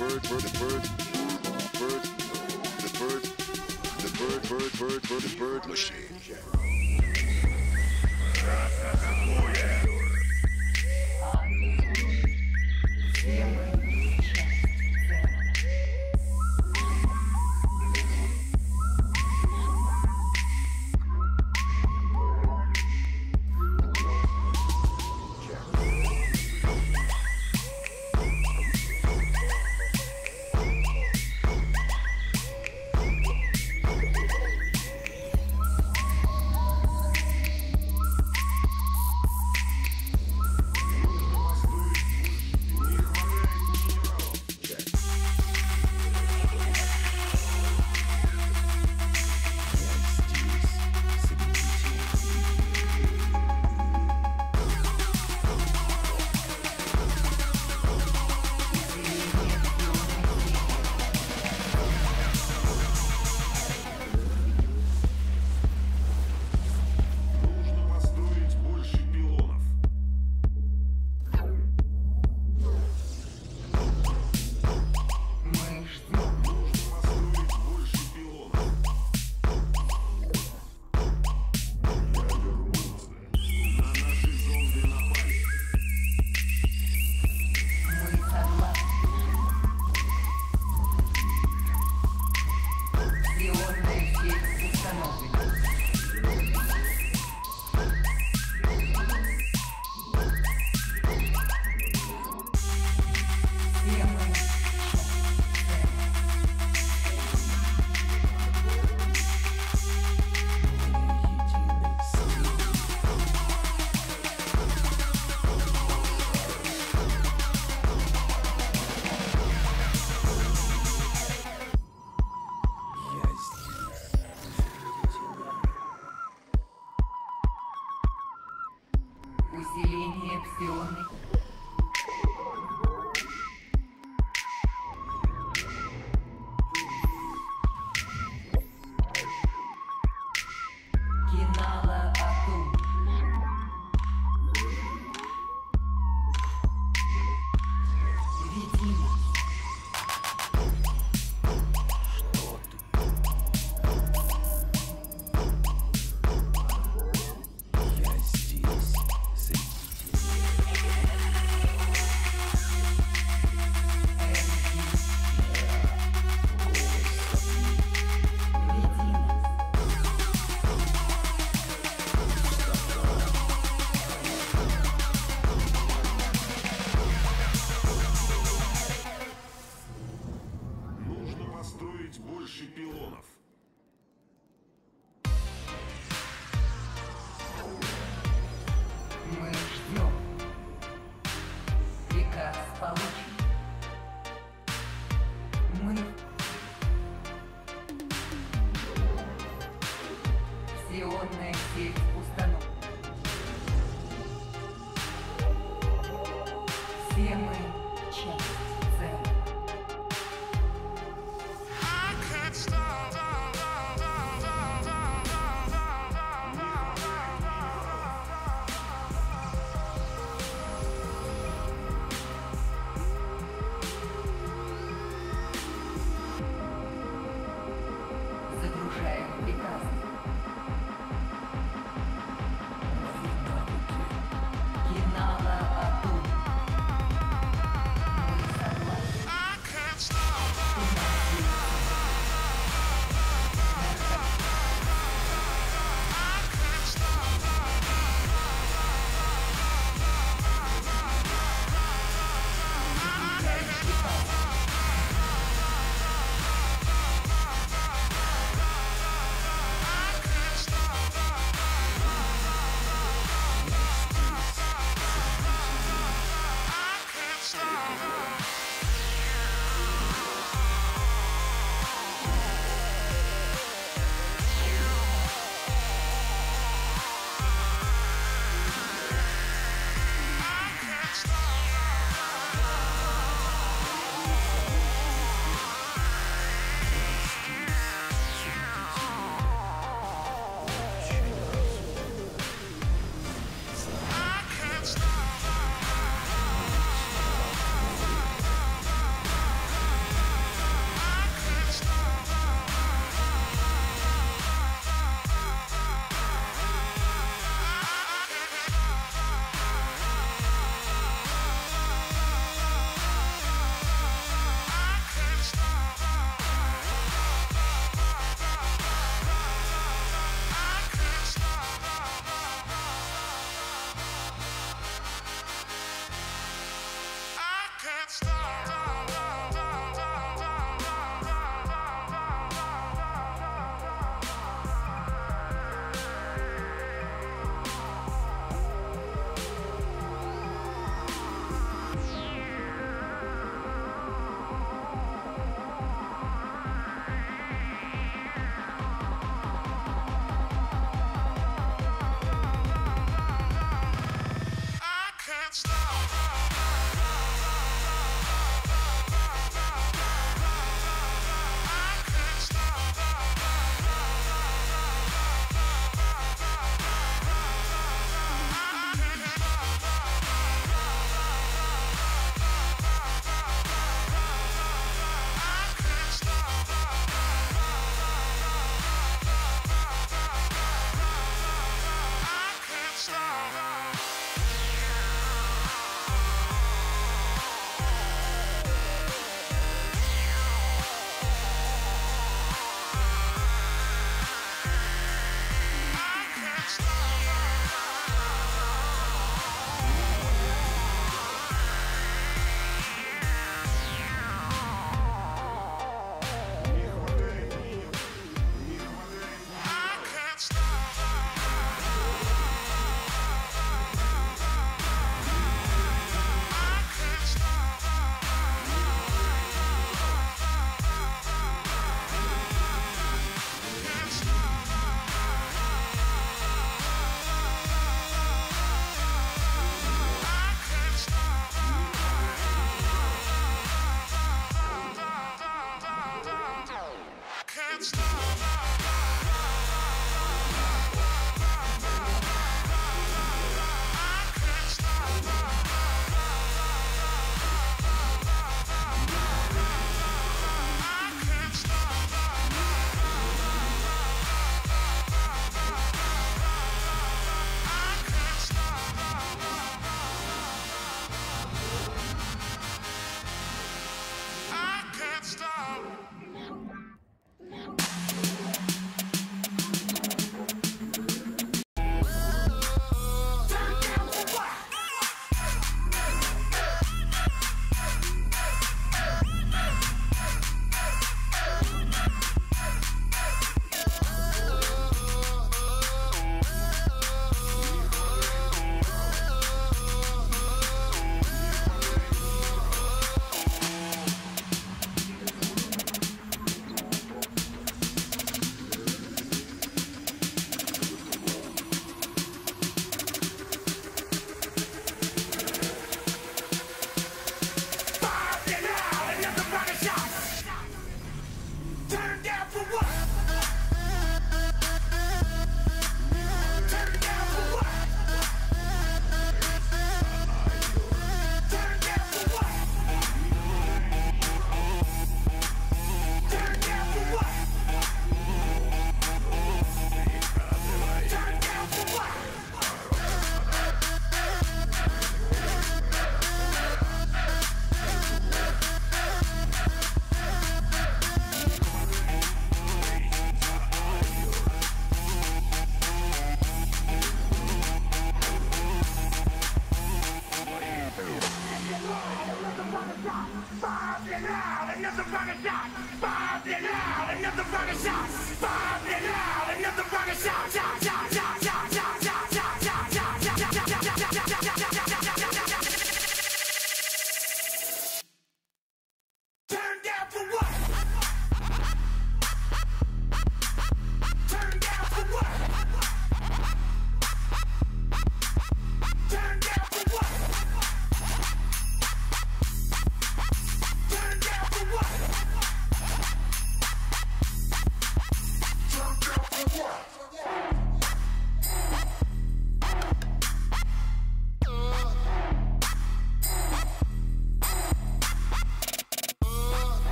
bird, bird, the bird, bird, the bird, the bird, bird, bird, bird, bird machine. Oh yeah.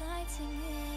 Fighting it,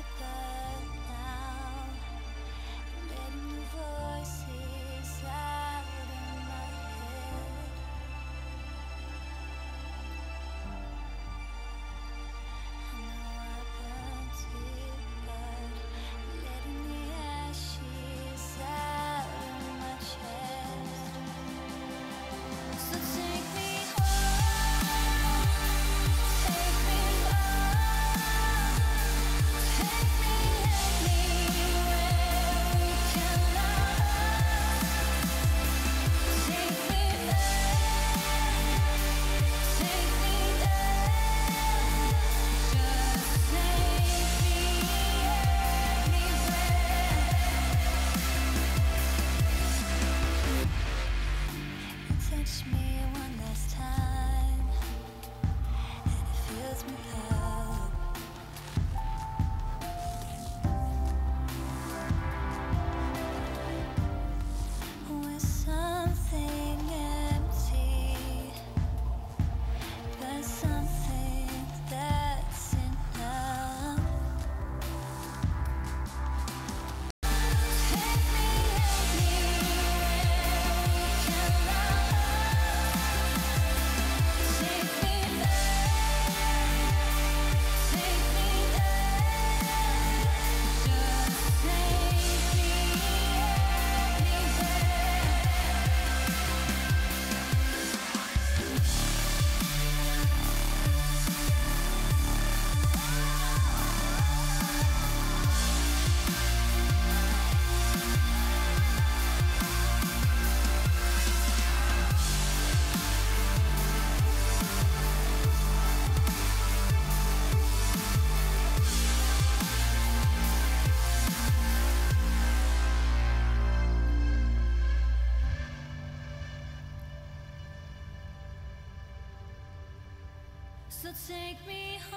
So take me home,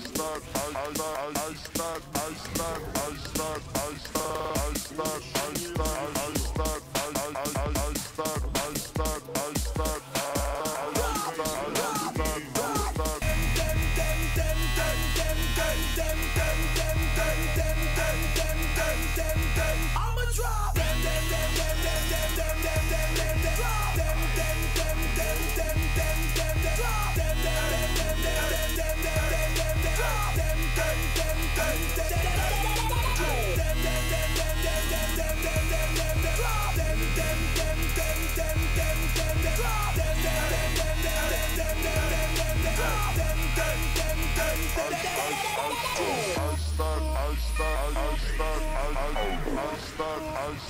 Aslan, aslan, aslan, aslan, aslan, aslan, aslan.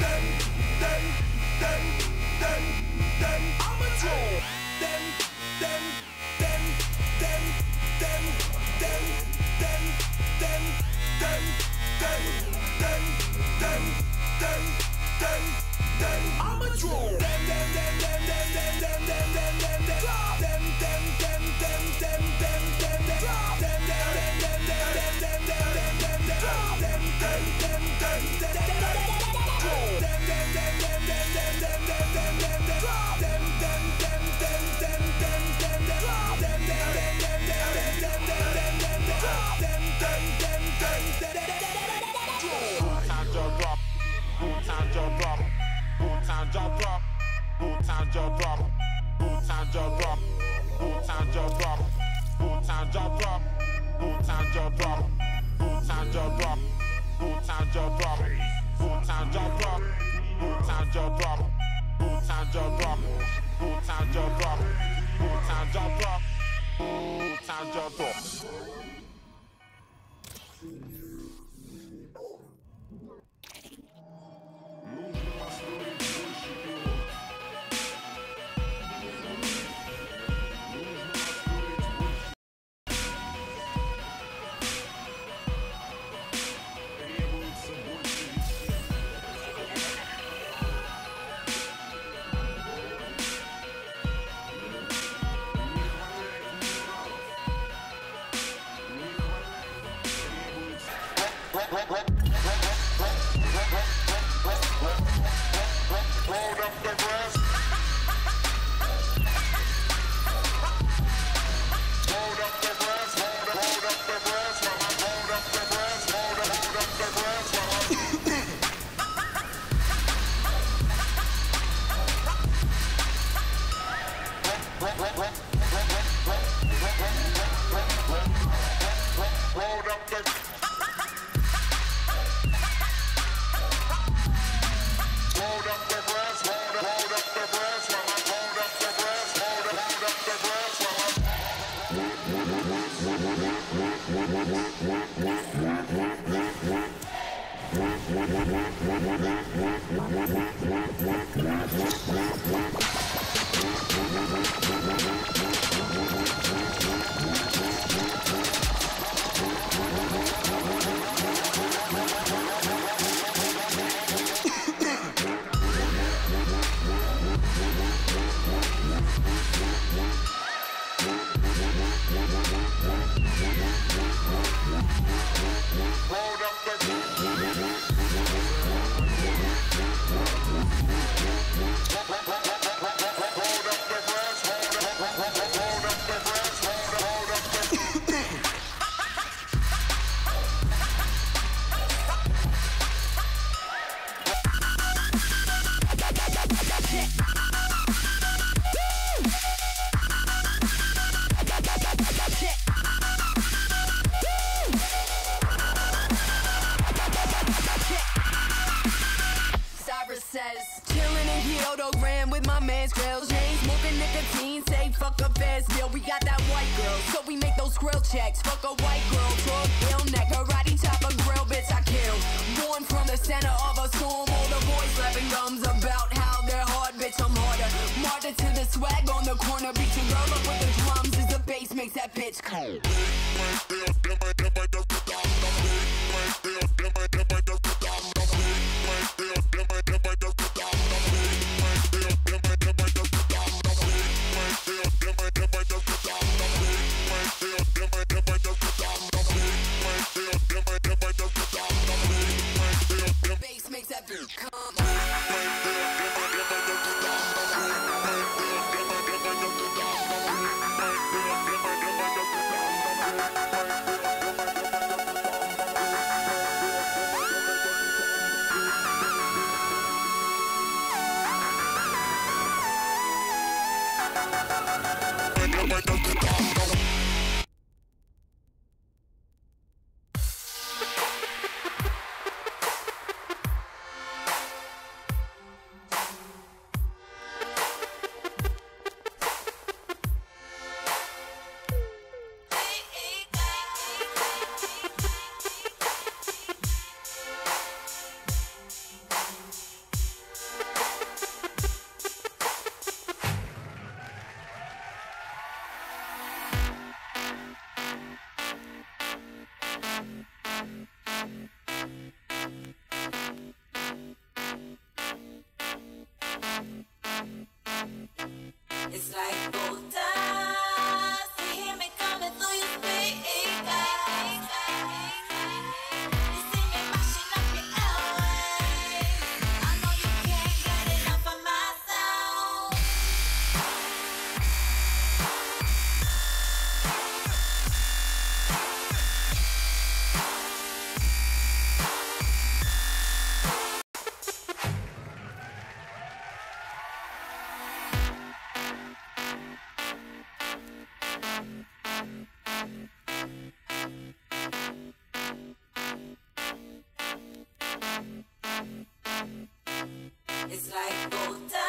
I'm a troll. job drop. Full time job drop. Let, let. i don't you talk? It's like gold.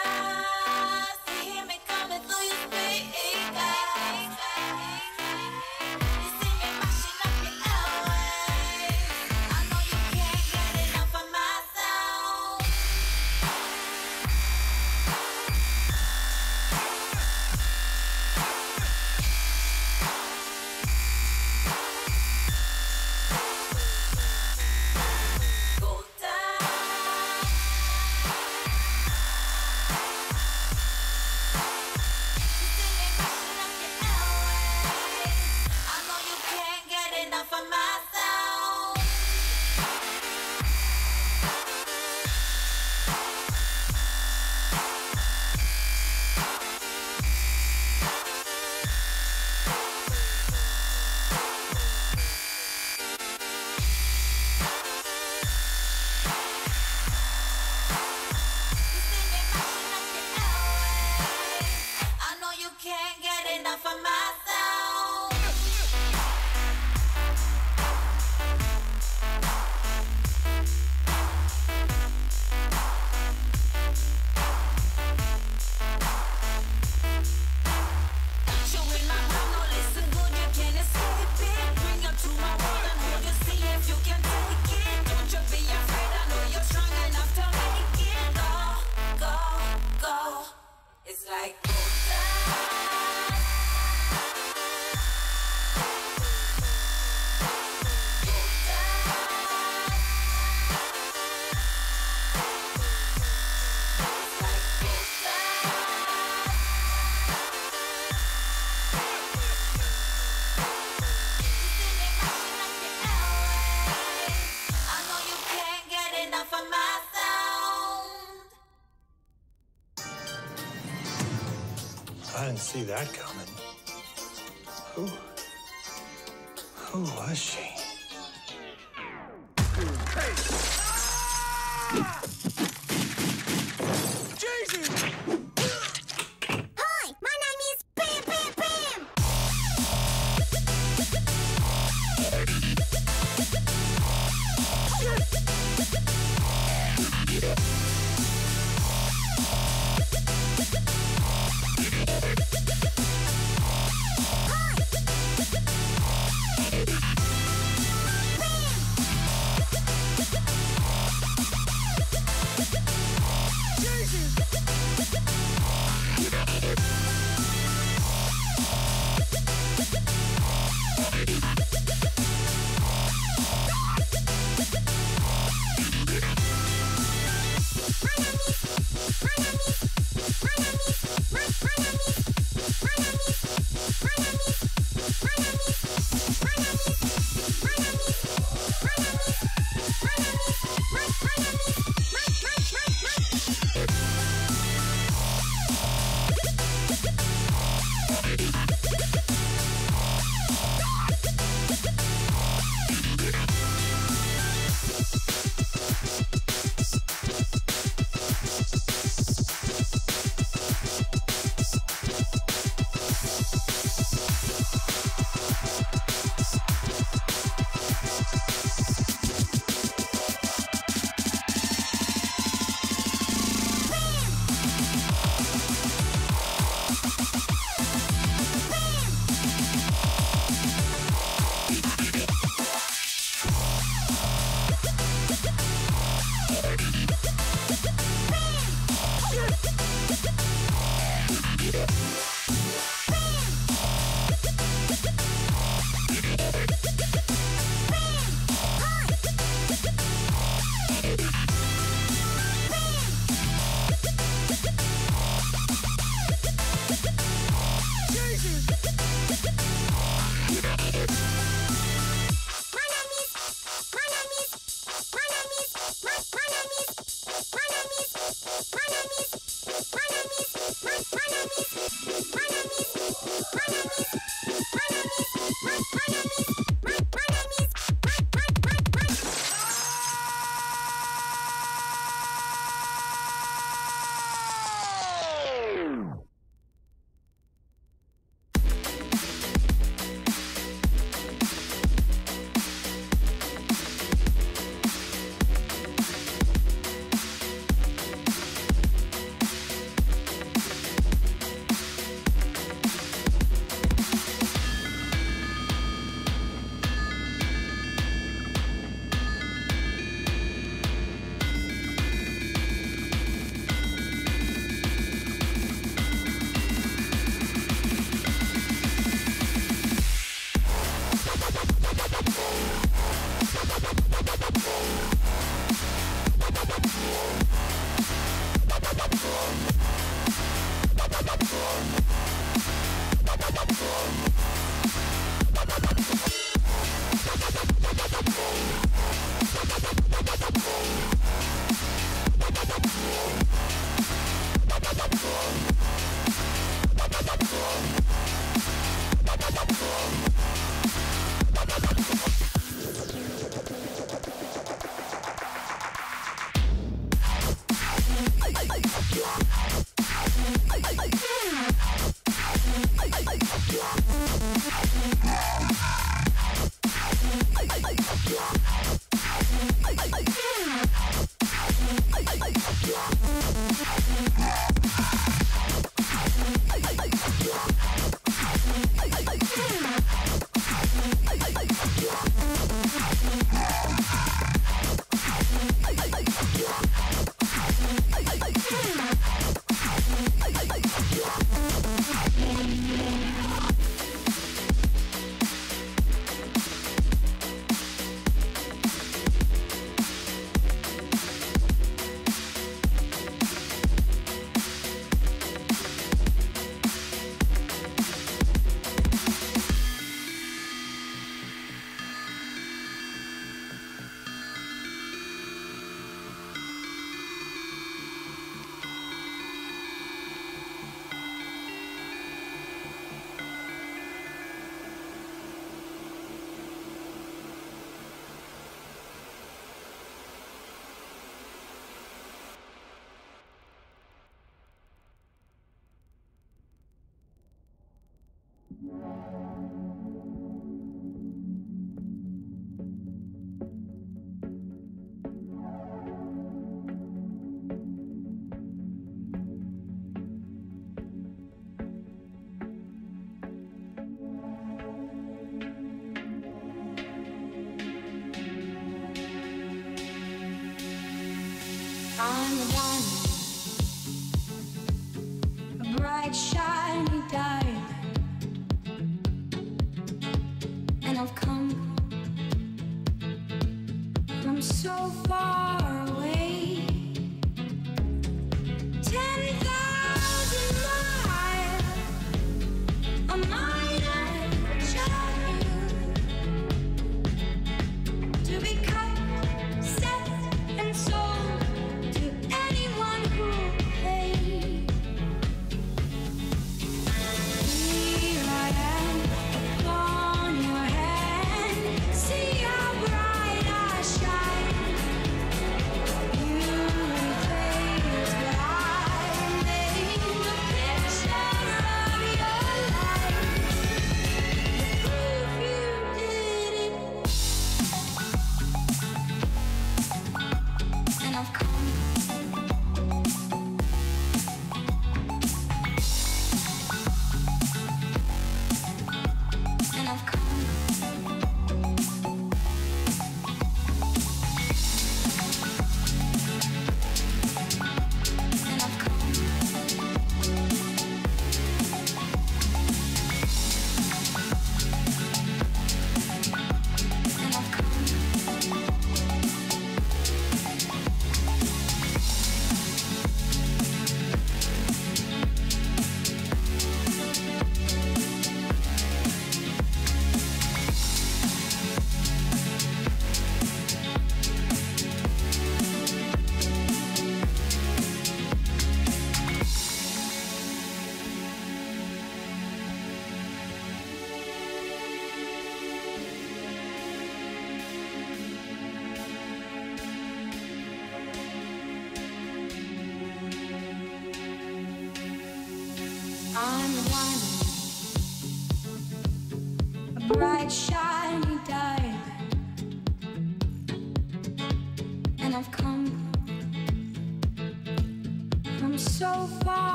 See that coming.